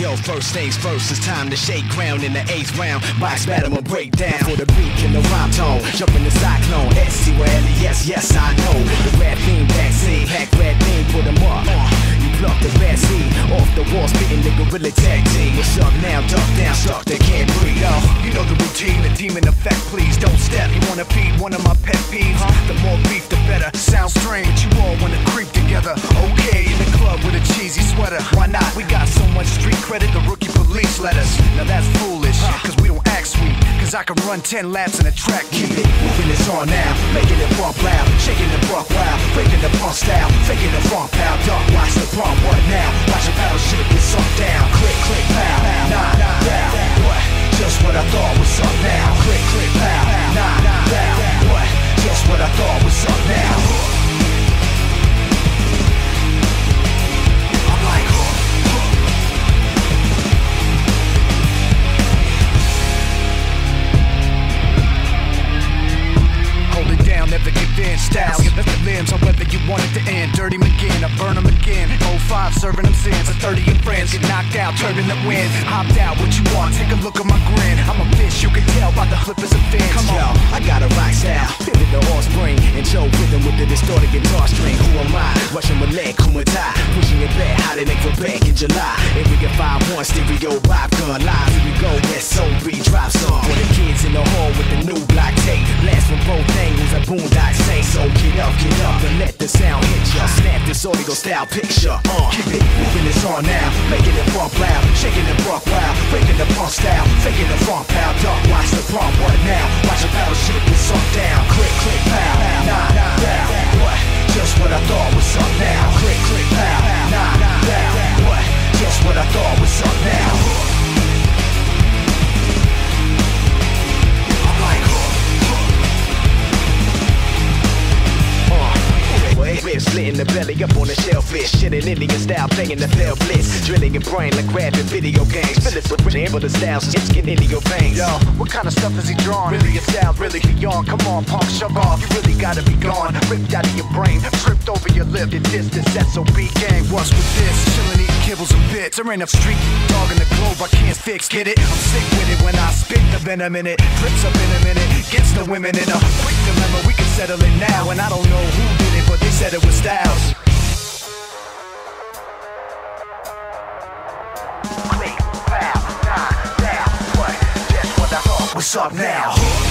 first things first, it's time to shake ground in the eighth round. Box battle break down for the beat and the rhyme tone. Jump in the cyclone, SC well, yes, yes, I know. The rap theme vaccine, pack red beam, put them up. Uh, you pluck the bad seed off the wall, spitting the gorilla tag team. What's up now? Duck down, suck, they can't breathe. Yo, You know the routine, the demon effect, please don't step. You wanna feed one of my pet peeves? The more beef, the better. Sounds strange, but you all wanna creep together. Okay, in the club with a cheesy sweater. Why not? We got so much street credit, the rookie police let us. Now that's foolish, cause we don't act sweet. Cause I can run 10 laps in a track Keep it moving, it's on now. Making it bump loud, shaking the buck wild, breaking the punk style, faking the funk pow. Duck, watch the pump, what now? Watch your battle shit get sunk Styles, the limbs, however you want it to end. Dirty McGinn, I burn them again. 05, serving them sins. A 30 of friends get knocked out, turning the wind. Hopped out, what you want? Take a look at my grin. I'm a fish, you can tell by the flippers and fins. Come Yo, on. I got a rock style, pivot the offspring, and Joe rhythm with the distorted guitar string. Who am I? Russian Malay, Kumata, pushing it back, how they make for back in July. And we get 5-1 stereo vibe gun live. Here we go, SOB drop song. For the kids in This style picture. Uh, keep it moving, it's on now. Making it bump loud, shaking the buck wild, breaking the punk style, faking the funk pow. Splitting the belly up on the shellfish. Shitting Indian style, playing the fell blitz. Drilling your brain like grabbing video games. Fill it with rich the styles, it's getting into your veins. Yo, what kind of stuff is he drawing? Really a style, really beyond. Come on, punk, shove off. You really gotta be gone. Ripped out of your brain, tripped over your lip. The distance, SOB gang. What's with this? Chillin', eating kibbles and bits. There ain't a street dog in the globe I can't fix. Get it? I'm sick with it when I spit the venom in it. Drips up in a minute, gets the women in a quick dilemma. We can settle it now, and I don't know who did it, but said it was Styles. Click, pow, nah, down. What? Just what I thought was up now.